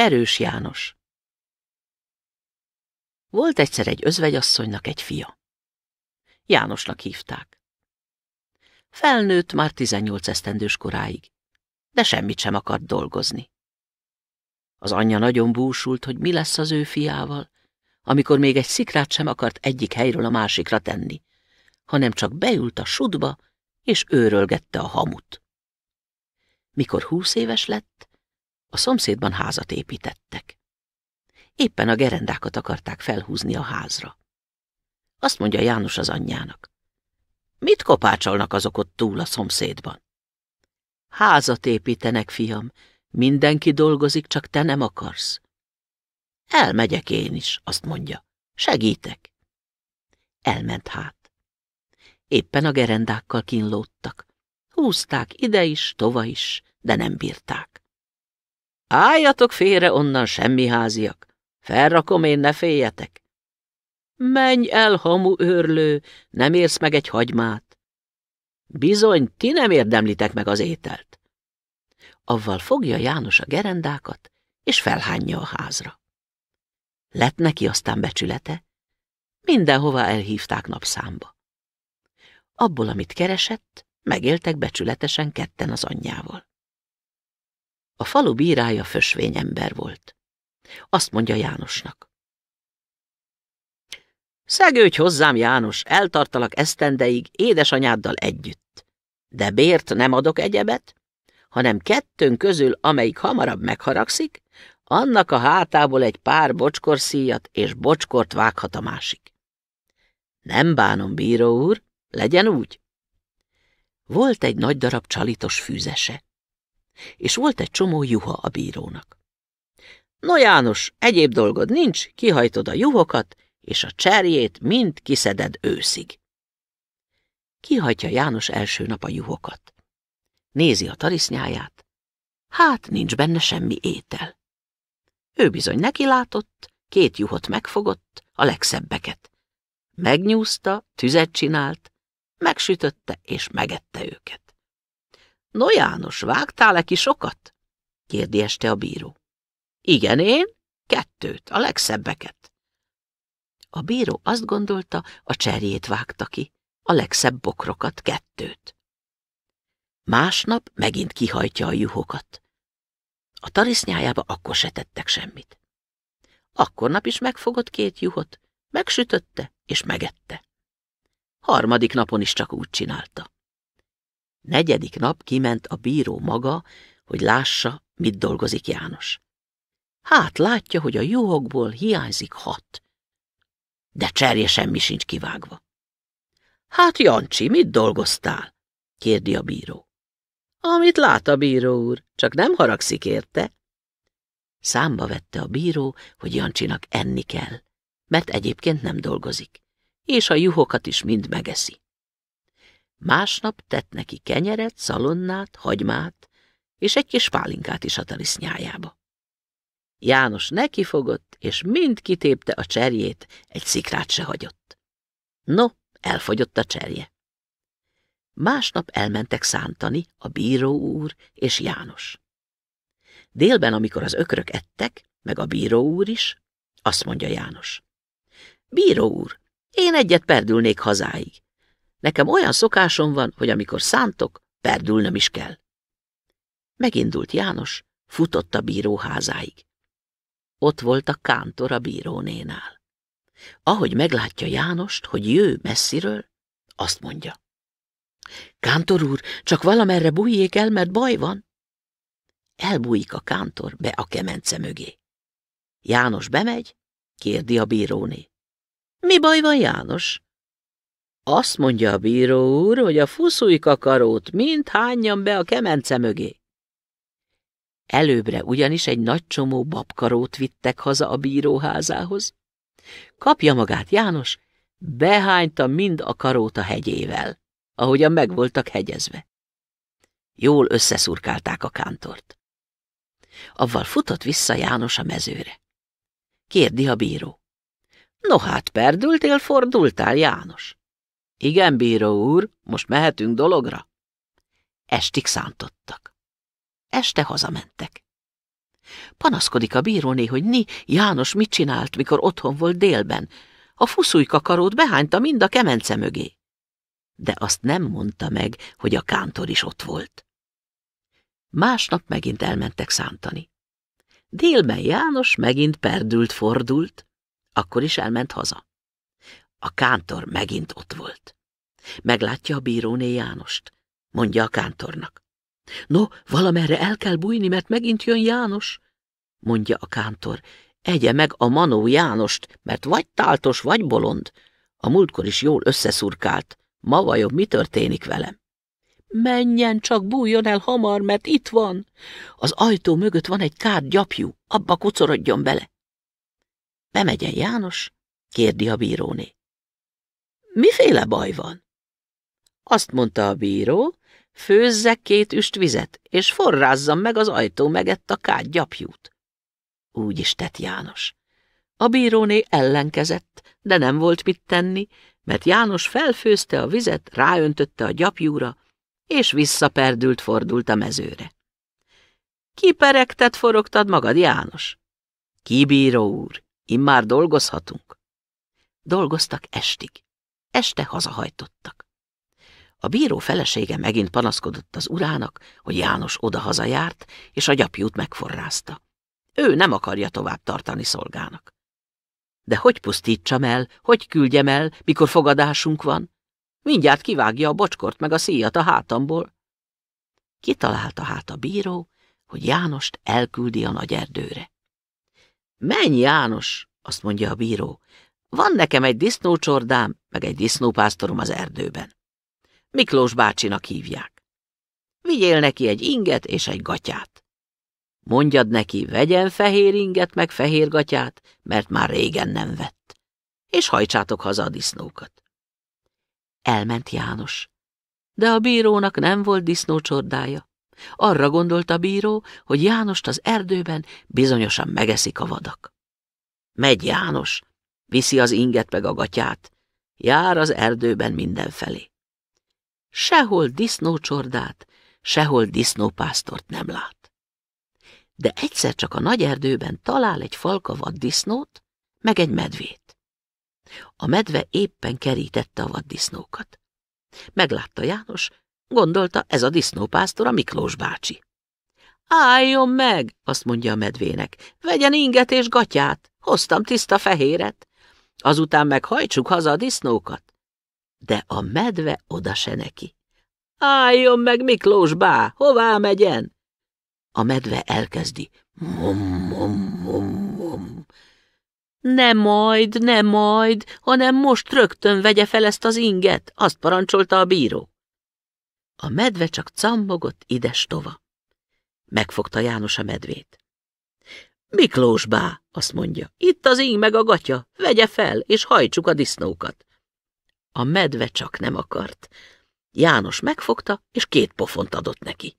Erős János Volt egyszer egy özvegyasszonynak egy fia. Jánosnak hívták. Felnőtt már 18 esztendős koráig, de semmit sem akart dolgozni. Az anyja nagyon búsult, hogy mi lesz az ő fiával, amikor még egy szikrát sem akart egyik helyről a másikra tenni, hanem csak beült a sudba, és őrölgette a hamut. Mikor húsz éves lett, a szomszédban házat építettek. Éppen a gerendákat akarták felhúzni a házra. Azt mondja János az anyjának. Mit kopácsolnak azok ott túl a szomszédban? Házat építenek, fiam, mindenki dolgozik, csak te nem akarsz. Elmegyek én is, azt mondja. Segítek. Elment hát. Éppen a gerendákkal kínlódtak. Húzták ide is, tova is, de nem bírták. Álljatok félre onnan, semmi háziak. Felrakom én, ne féljetek. Menj el, hamu őrlő, nem érsz meg egy hagymát. Bizony, ti nem érdemlitek meg az ételt. Avval fogja János a gerendákat, és felhányja a házra. Lett neki aztán becsülete, mindenhova elhívták napszámba. Abból, amit keresett, megéltek becsületesen ketten az anyjával. A falu bírája fösvény ember volt. Azt mondja Jánosnak. Szegődj hozzám, János, eltartalak esztendeig édesanyáddal együtt. De bért nem adok egyebet, hanem kettőn közül, amelyik hamarabb megharagszik, annak a hátából egy pár bocskorszíjat és bocskort vághat a másik. Nem bánom, bíró úr, legyen úgy. Volt egy nagy darab csalitos fűzese, és volt egy csomó juha a bírónak. No János, egyéb dolgod nincs, kihajtod a juhokat, és a cserjét mind kiszeded őszig. Kihajtja János első nap a juhokat. Nézi a tarisznyáját. Hát, nincs benne semmi étel. Ő bizony neki látott, két juhot megfogott, a legszebbeket. Megnyúzta, tüzet csinált, megsütötte és megette őket. No János, vágtál-e sokat? kérdi este a bíró. Igen, én? Kettőt, a legszebbeket. A bíró azt gondolta, a cserjét vágta ki, a legszebb bokrokat, kettőt. Másnap megint kihajtja a juhokat. A tarisznyájába akkor se tettek semmit. Akkor nap is megfogott két juhot, megsütötte és megette. Harmadik napon is csak úgy csinálta. Negyedik nap kiment a bíró maga, hogy lássa, mit dolgozik János. Hát látja, hogy a juhokból hiányzik hat. De cserje semmi sincs kivágva. Hát, Jancsi, mit dolgoztál? kérdi a bíró. Amit lát a bíró úr, csak nem haragszik érte. Számba vette a bíró, hogy Jancsinak enni kell, mert egyébként nem dolgozik, és a juhokat is mind megeszi. Másnap tett neki kenyeret, szalonnát, hagymát, és egy kis pálinkát is a talisznyájába. János nekifogott, és mind kitépte a cserjét, egy szikrát se hagyott. No, elfogyott a cserje. Másnap elmentek szántani a bíró úr és János. Délben, amikor az ökrök ettek, meg a bíró úr is, azt mondja János. Bíró úr, én egyet perdülnék hazáig. Nekem olyan szokásom van, hogy amikor szántok, perdülnöm is kell. Megindult János, futott a bíró házáig. Ott volt a kántor a bírónénál. Ahogy meglátja Jánost, hogy jő messziről, azt mondja. Kántor úr, csak valamerre bújjék el, mert baj van. Elbújik a kántor be a kemence mögé. János bemegy, kérdi a bíróné. Mi baj van, János? Azt mondja a bíró úr, hogy a fuszújkakarót mind hányjam be a kemence mögé. Előbbre ugyanis egy nagy csomó babkarót vittek haza a bíróházához. Kapja magát János, behányta mind a karót a hegyével, ahogyan meg voltak hegyezve. Jól összeszurkálták a kántort. Avval futott vissza János a mezőre. Kérdi a bíró. No hát, perdültél, fordultál, János? Igen, bíró úr, most mehetünk dologra? Estig szántottak. Este hazamentek. Panaszkodik a bíróné, hogy ni János mit csinált, mikor otthon volt délben. A fuszújkakarót behányta mind a kemence mögé. De azt nem mondta meg, hogy a kántor is ott volt. Másnap megint elmentek szántani. Délben János megint perdült, fordult, akkor is elment haza. A kántor megint ott volt. Meglátja a bíróné Jánost, mondja a kántornak. No, valamerre el kell bújni, mert megint jön János, mondja a kántor. Egye meg a manó Jánost, mert vagy táltos, vagy bolond. A múltkor is jól összeszurkált. Ma vajon mi történik velem? Menjen, csak bújjon el hamar, mert itt van. Az ajtó mögött van egy kár gyapjú, abba kucorodjon bele. Bemegyen János, kérdi a bíróné. Miféle baj van? Azt mondta a bíró, főzzek két üst vizet, és forrázzam meg az ajtó megett a kád gyapjút. Úgy is tett János. A bíróné ellenkezett, de nem volt mit tenni, mert János felfőzte a vizet, ráöntötte a gyapjúra, és visszaperdült fordult a mezőre. Kiperegtet forogtad magad, János? Ki, bíró úr, immár dolgozhatunk. Dolgoztak estig. Este hazahajtottak. A bíró felesége megint panaszkodott az urának, hogy János oda-haza járt, és a gyapjút megforrázta. Ő nem akarja tovább tartani szolgának. De hogy pusztítsam el, hogy küldjem el, mikor fogadásunk van? Mindjárt kivágja a bocskort meg a szíjat a hátamból. Kitalálta hát a bíró, hogy Jánost elküldi a nagy erdőre. Menj, János, azt mondja a bíró, van nekem egy disznócsordám, meg egy disznópásztorom az erdőben. Miklós bácsinak hívják. Vigyél neki egy inget és egy gatyát. Mondjad neki, vegyen fehér inget meg fehér gatyát, mert már régen nem vett. És hajtsátok haza a disznókat. Elment János. De a bírónak nem volt disznócsordája. Arra gondolt a bíró, hogy Jánost az erdőben bizonyosan megeszik a vadak. Megy János, viszi az inget meg a gatyát, jár az erdőben mindenfelé. Sehol disznócsordát, sehol disznópásztort nem lát. De egyszer csak a nagy erdőben talál egy falka vaddisznót, meg egy medvét. A medve éppen kerítette a vaddisznókat. Meglátta János, gondolta, ez a disznópásztor a Miklós bácsi. Álljon meg, azt mondja a medvének, vegyen inget és gatyát, hoztam tiszta fehéret. Azután meg hajtsuk haza a disznókat. De a medve oda se neki. Álljon meg, Miklós bá, hová megyen? A medve elkezdi. Mom, mom, mom, mom. Ne majd, ne majd, hanem most rögtön vegye fel ezt az inget, azt parancsolta a bíró. A medve csak cammogott ides tova. Megfogta János a medvét. Miklós bá, azt mondja, itt az ing meg a gatya, vegye fel, és hajtsuk a disznókat. A medve csak nem akart. János megfogta, és két pofont adott neki.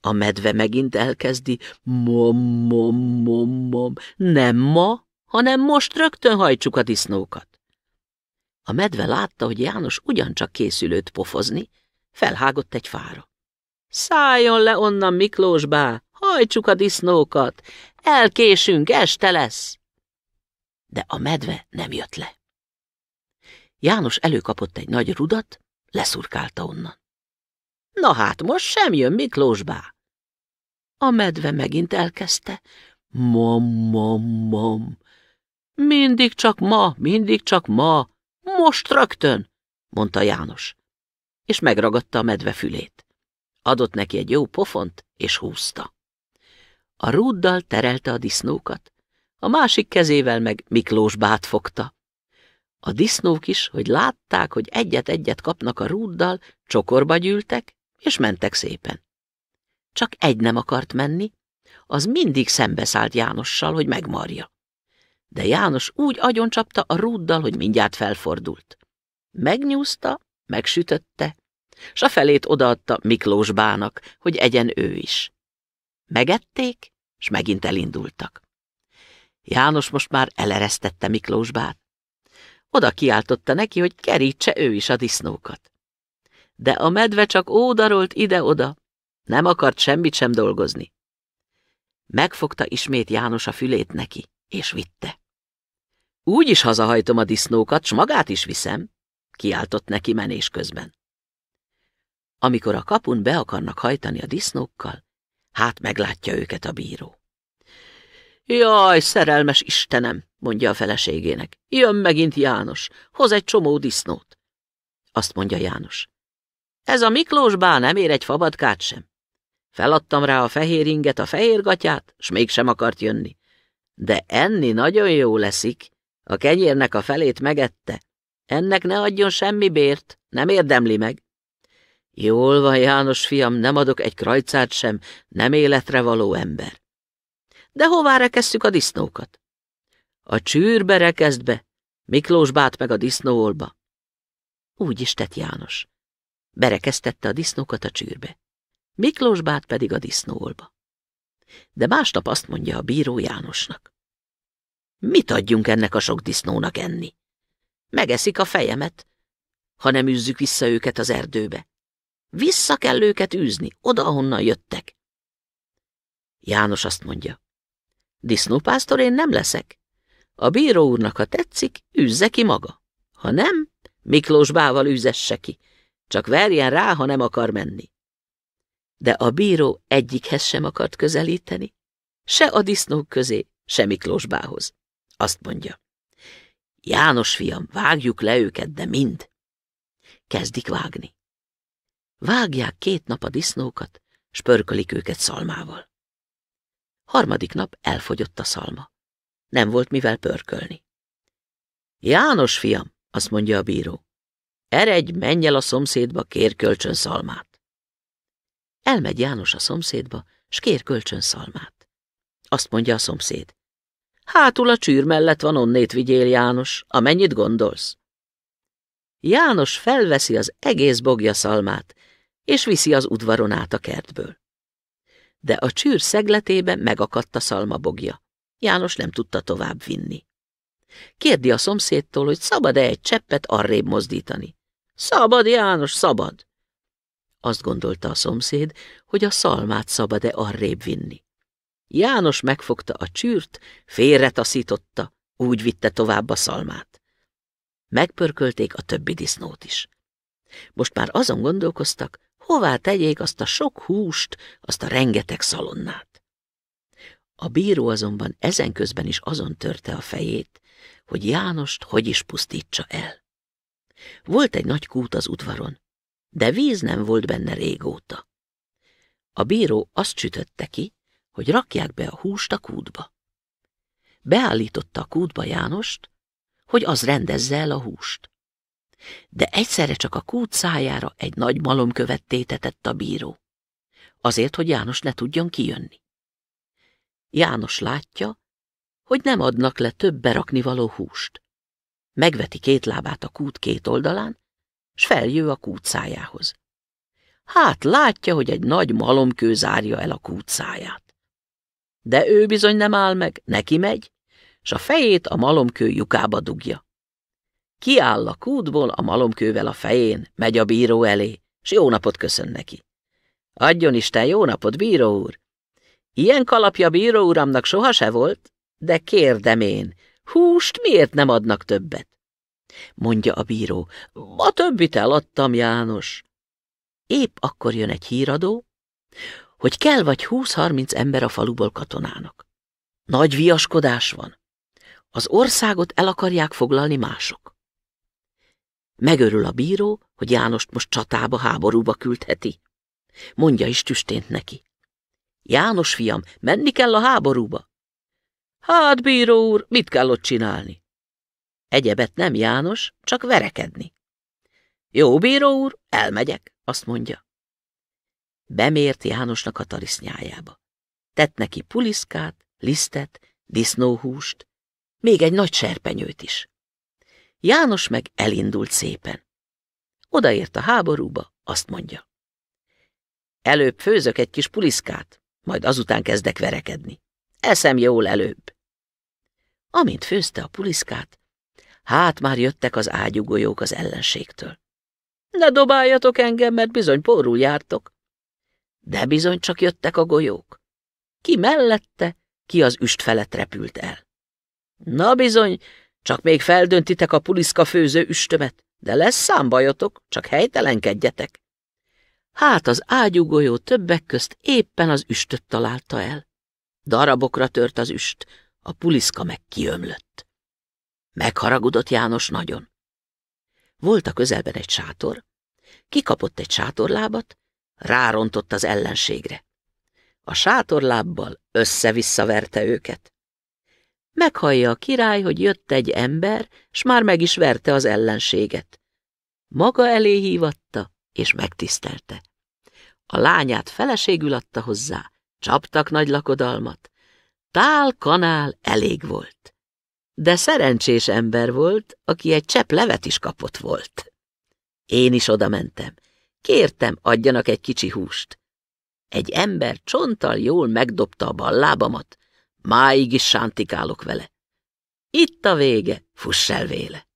A medve megint elkezdi, mom, mom, mom, mom, nem ma, hanem most rögtön hajtsuk a disznókat. A medve látta, hogy János ugyancsak készülőt pofozni, felhágott egy fára. Szálljon le onnan, Miklós bá, hajtsuk a disznókat, elkésünk, este lesz. De a medve nem jött le. János előkapott egy nagy rudat, leszurkálta onnan. Na hát, most sem jön Miklós bá. A medve megint elkezdte. Mom, mom, mom. Mindig csak ma, mindig csak ma, most rögtön, mondta János, és megragadta a medve fülét. Adott neki egy jó pofont, és húzta. A rúddal terelte a disznókat, a másik kezével meg Miklós bát fogta. A disznók is, hogy látták, hogy egyet-egyet kapnak a rúddal, csokorba gyűltek, és mentek szépen. Csak egy nem akart menni, az mindig szembeszállt Jánossal, hogy megmarja. De János úgy agyoncsapta a rúddal, hogy mindjárt felfordult. Megnyúzta, megsütötte, s a felét odaadta Miklós bának, hogy egyen ő is. Megették, s megint elindultak. János most már eleresztette Miklós bát. Oda kiáltotta neki, hogy kerítse ő is a disznókat. De a medve csak ódarolt ide-oda, nem akart semmit sem dolgozni. Megfogta ismét János a fülét neki, és vitte. Úgy is hazahajtom a disznókat, s magát is viszem, kiáltott neki menés közben. Amikor a kapun be akarnak hajtani a disznókkal, hát meglátja őket a bíró. Jaj, szerelmes Istenem, mondja a feleségének, jön megint János, hoz egy csomó disznót. Azt mondja János. Ez a Miklós bá nem ér egy fabadkát sem. Feladtam rá a fehér inget, a fehér gatyát, s mégsem akart jönni. De enni nagyon jó leszik. A kenyérnek a felét megette. Ennek ne adjon semmi bért, nem érdemli meg. Jól van, János fiam, nem adok egy krajcát sem, nem életre való ember. De hová rekesszük a disznókat? A csűrbe rekezd be, Miklós bát meg a disznóolba. Úgy is tett János. Berekeztette a disznókat a csűrbe. Miklós bát pedig a disznóolba. De másnap azt mondja a bíró Jánosnak. Mit adjunk ennek a sok disznónak enni? Megeszik a fejemet, ha nem üzzük vissza őket az erdőbe. Vissza kell őket űzni, oda, ahonnan jöttek. János azt mondja, disznópásztor én nem leszek. A bíró úrnak, ha tetszik, üzze ki maga. Ha nem, Miklós bával üzesse ki. Csak verjen rá, ha nem akar menni. De a bíró egyikhez sem akart közelíteni, se a disznók közé, se Miklós bához. Azt mondja, János fiam, vágjuk le őket, de mind. Kezdik vágni. Vágják két nap a disznókat, s őket szalmával. Harmadik nap elfogyott a szalma. Nem volt mivel pörkölni. János fiam, azt mondja a bíró, eredj, menj el a szomszédba, kér kölcsön szalmát. Elmegy János a szomszédba, s kér kölcsön szalmát. Azt mondja a szomszéd. Hátul a csűr mellett van onnét vigyél, János, amennyit gondolsz. János felveszi az egész bogja szalmát, és viszi az udvaron át a kertből. De a csűr szegletében megakadt a szalmabogja. János nem tudta tovább vinni. Kérdi a szomszédtól, hogy szabad-e egy cseppet arrébb mozdítani. Szabad, János, szabad! Azt gondolta a szomszéd, hogy a szalmát szabad-e arrébb vinni. János megfogta a csűrt, félretaszította, úgy vitte tovább a szalmát. Megpörkölték a többi disznót is. Most már azon gondolkoztak, hová tegyék azt a sok húst, azt a rengeteg szalonnát. A bíró azonban ezen közben is azon törte a fejét, hogy Jánost hogy is pusztítsa el. Volt egy nagy kút az udvaron, de víz nem volt benne régóta. A bíró azt csütötte ki, hogy rakják be a húst a kútba. Beállította a kútba Jánost, hogy az rendezze el a húst de egyszerre csak a kút szájára egy nagy malomkövet tétetett a bíró. Azért, hogy János ne tudjon kijönni. János látja, hogy nem adnak le több berakni való húst. Megveti két lábát a kút két oldalán, s feljő a kút szájához. Hát látja, hogy egy nagy malomkő zárja el a kút száját. De ő bizony nem áll meg, neki megy, s a fejét a malomkő lyukába dugja. Kiáll a kútból a malomkővel a fején, megy a bíró elé, s jó napot köszön neki. Adjon Isten jó napot, bíró úr! Ilyen kalapja bíró uramnak soha se volt, de kérdem én, húst miért nem adnak többet? Mondja a bíró, a többit eladtam, János. Épp akkor jön egy híradó, hogy kell vagy húsz-harminc ember a faluból katonának. Nagy viaskodás van. Az országot el akarják foglalni mások. Megörül a bíró, hogy Jánost most csatába, háborúba küldheti. Mondja is tüstént neki. János fiam, menni kell a háborúba. Hát, bíró úr, mit kell ott csinálni? Egyebet nem János, csak verekedni. Jó, bíró úr, elmegyek, azt mondja. Bemért Jánosnak a tarisznyájába. Tett neki puliszkát, lisztet, disznóhúst, még egy nagy serpenyőt is. János meg elindult szépen. Odaért a háborúba, azt mondja. Előbb főzök egy kis puliszkát, majd azután kezdek verekedni. Eszem jól előbb. Amint főzte a puliszkát, hát már jöttek az ágyugolyók az ellenségtől. Ne dobáljatok engem, mert bizony pórul jártok. De bizony csak jöttek a golyók. ki mellette, ki az üst felett repült el. Na bizony, csak még feldöntitek a puliszka főző üstömet, de lesz számbajotok, csak helytelenkedjetek. Hát az ágyúgolyó többek közt éppen az üstöt találta el. Darabokra tört az üst, a puliszka meg kiömlött. Megharagudott János nagyon. Volt a közelben egy sátor, kikapott egy sátorlábat, rárontott az ellenségre. A sátorlábbal össze-vissza verte őket. Meghallja a király, hogy jött egy ember, s már meg is verte az ellenséget. Maga elé hívatta, és megtisztelte. A lányát feleségül adta hozzá, csaptak nagy lakodalmat. Tál, kanál elég volt. De szerencsés ember volt, aki egy csepp levet is kapott volt. Én is oda mentem. Kértem, adjanak egy kicsi húst. Egy ember csonttal jól megdobta a ballábamat, máig is sántikálok vele. Itt a vége, fuss el véle.